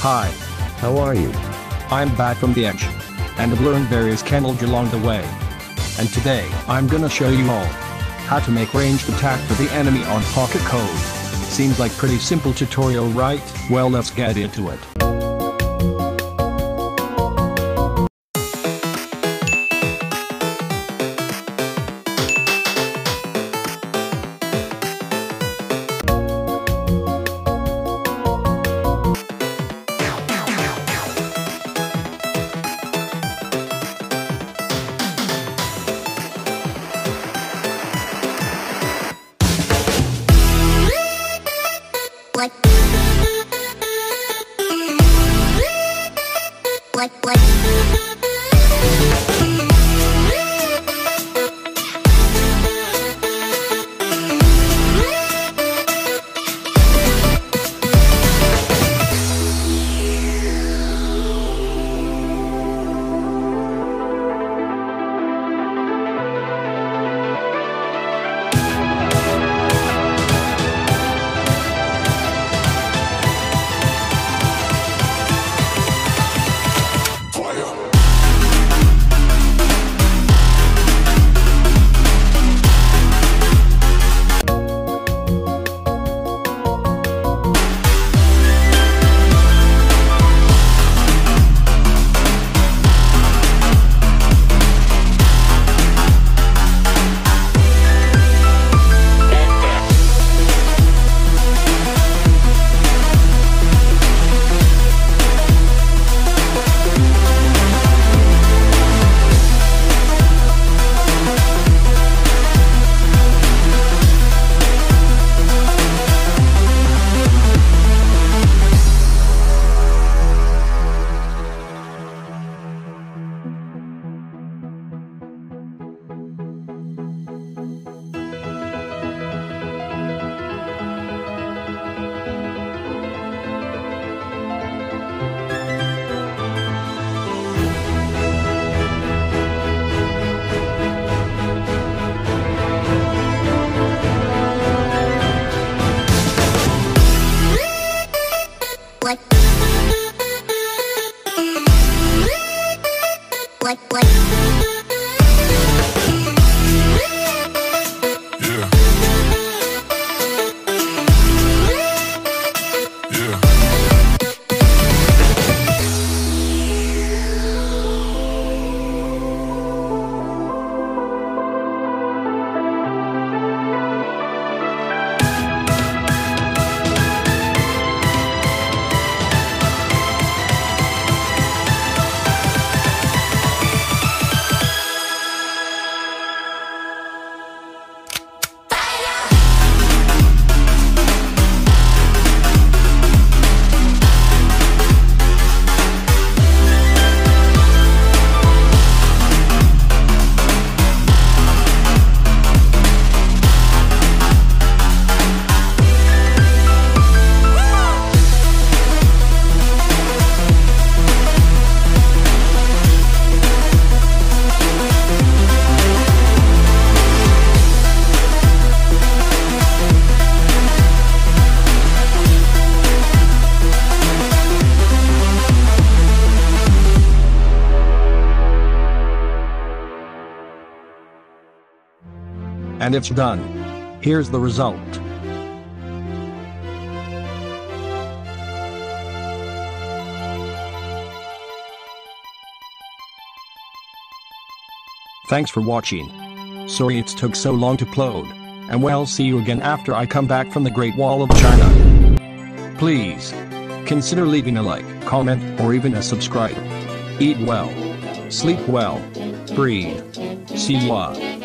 Hi. How are you? I'm back from the edge. And I've learned various cannons along the way. And today, I'm gonna show you all how to make ranged attack for the enemy on Pocket Code. Seems like pretty simple tutorial right? Well let's get into it. What? What? And it's done. Here's the result. Thanks for watching. Sorry it took so long to upload. And well see you again after I come back from the Great Wall of China. Please, consider leaving a like, comment, or even a subscribe. Eat well. Sleep well. Breathe. See ya.